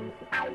Wow.